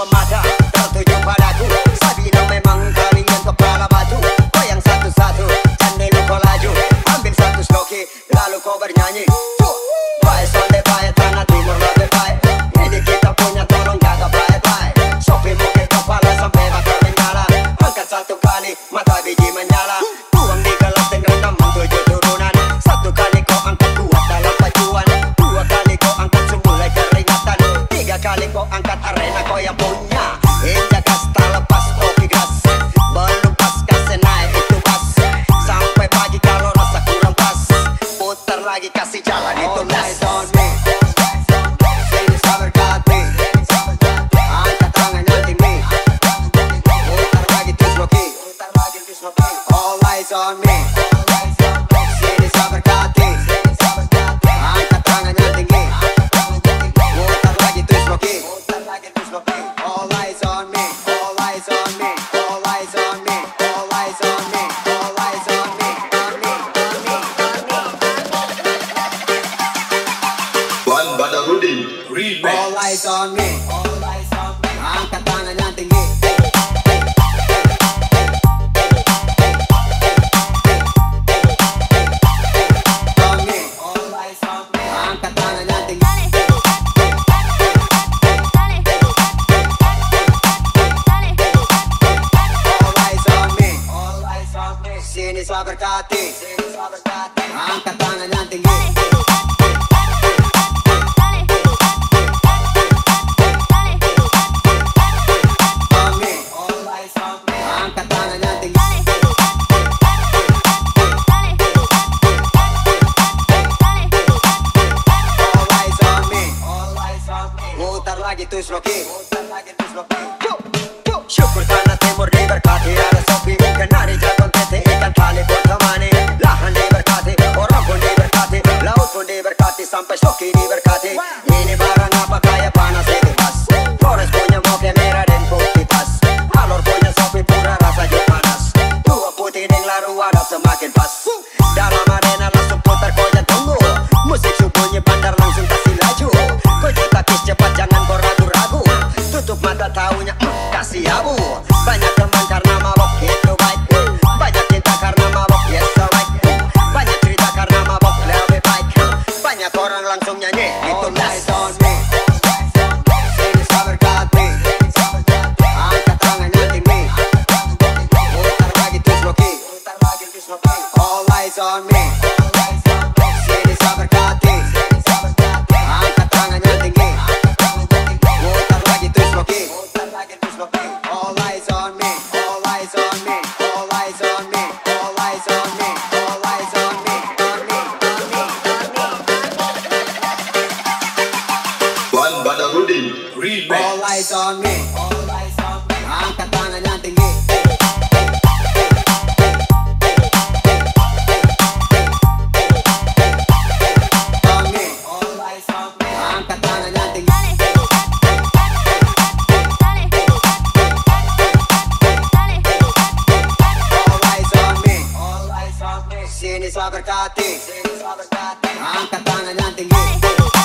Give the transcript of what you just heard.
semua mata tertuju padaku. Saya memang kalian kepala batu. Kau yang satu-satu, candil lupa laju. Ambil satu sloki, lalu kau bernyanyi. All eyes on me. Seni sabar kati Angkat tangan yang tinggi Mutar lagi terus moki All eyes on me. All eyes on me. All eyes on me. All eyes on me. All eyes on me. On me, on me, on me. One Badarudin Remix All eyes on me. berkati Angkat tangan yang tinggi Angkat tangan yang tinggi Putar lagi tu sloki Putar lagi tu sloki paso. Dame más. Remix. All eyes on me. All eyes on me. Ang katana ng tingin. Sini swagger kati, sini swagger kati, ang katana ng tingin.